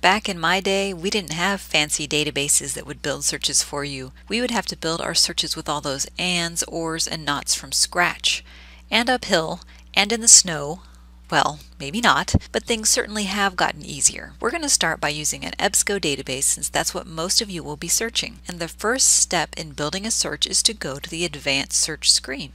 Back in my day, we didn't have fancy databases that would build searches for you. We would have to build our searches with all those ands, ors, and nots from scratch. And uphill, and in the snow, well, maybe not, but things certainly have gotten easier. We're going to start by using an EBSCO database since that's what most of you will be searching. And the first step in building a search is to go to the advanced search screen.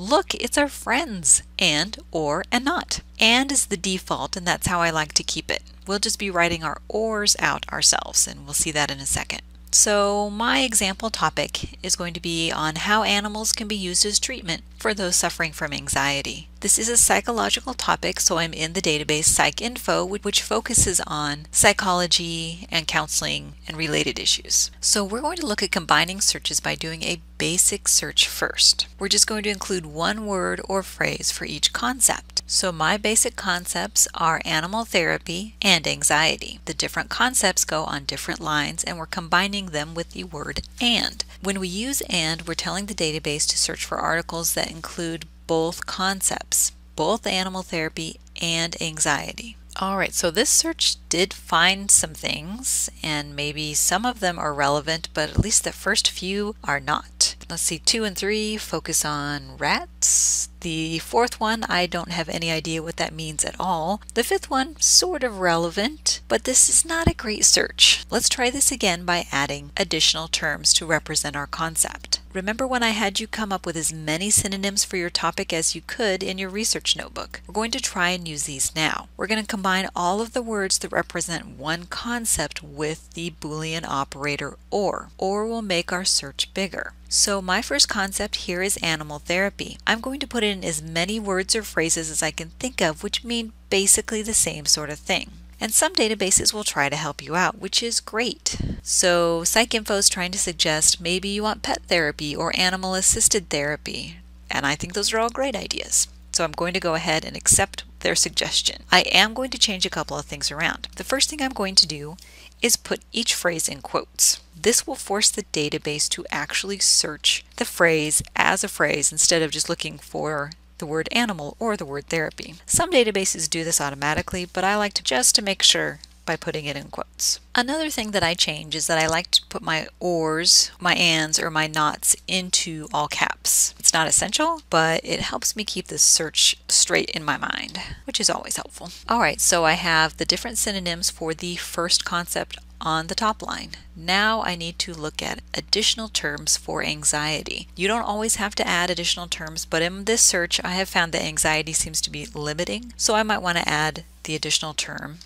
Look, it's our friends, and, or, and not. And is the default and that's how I like to keep it. We'll just be writing our ors out ourselves and we'll see that in a second. So my example topic is going to be on how animals can be used as treatment for those suffering from anxiety. This is a psychological topic, so I'm in the database PsycInfo, which focuses on psychology and counseling and related issues. So we're going to look at combining searches by doing a basic search first. We're just going to include one word or phrase for each concept. So my basic concepts are animal therapy and anxiety. The different concepts go on different lines and we're combining them with the word and. When we use AND, we're telling the database to search for articles that include both concepts, both animal therapy and anxiety. Alright, so this search did find some things, and maybe some of them are relevant, but at least the first few are not. Let's see, two and three focus on rats. The fourth one, I don't have any idea what that means at all. The fifth one, sort of relevant, but this is not a great search. Let's try this again by adding additional terms to represent our concept. Remember when I had you come up with as many synonyms for your topic as you could in your research notebook? We're going to try and use these now. We're going to combine all of the words that represent one concept with the Boolean operator OR. OR will make our search bigger. So my first concept here is animal therapy. I'm going to in as many words or phrases as I can think of which mean basically the same sort of thing. And some databases will try to help you out, which is great. So PsycInfo is trying to suggest maybe you want pet therapy or animal assisted therapy. And I think those are all great ideas. So I'm going to go ahead and accept their suggestion. I am going to change a couple of things around. The first thing I'm going to do is put each phrase in quotes. This will force the database to actually search the phrase as a phrase instead of just looking for the word animal or the word therapy. Some databases do this automatically, but I like to just to make sure by putting it in quotes. Another thing that I change is that I like to put my ors, my ands, or my nots into all caps. It's not essential, but it helps me keep the search straight in my mind, which is always helpful. All right, so I have the different synonyms for the first concept on the top line. Now I need to look at additional terms for anxiety. You don't always have to add additional terms, but in this search I have found that anxiety seems to be limiting, so I might want to add the additional term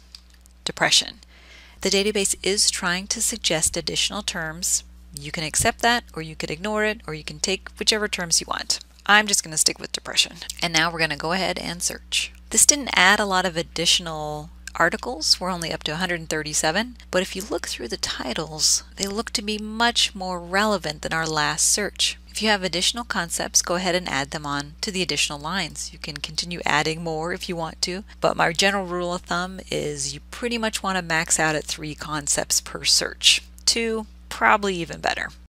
depression. The database is trying to suggest additional terms. You can accept that, or you could ignore it, or you can take whichever terms you want. I'm just going to stick with depression. And now we're going to go ahead and search. This didn't add a lot of additional articles. We're only up to 137, but if you look through the titles, they look to be much more relevant than our last search. If you have additional concepts, go ahead and add them on to the additional lines. You can continue adding more if you want to, but my general rule of thumb is you pretty much want to max out at three concepts per search. Two, probably even better.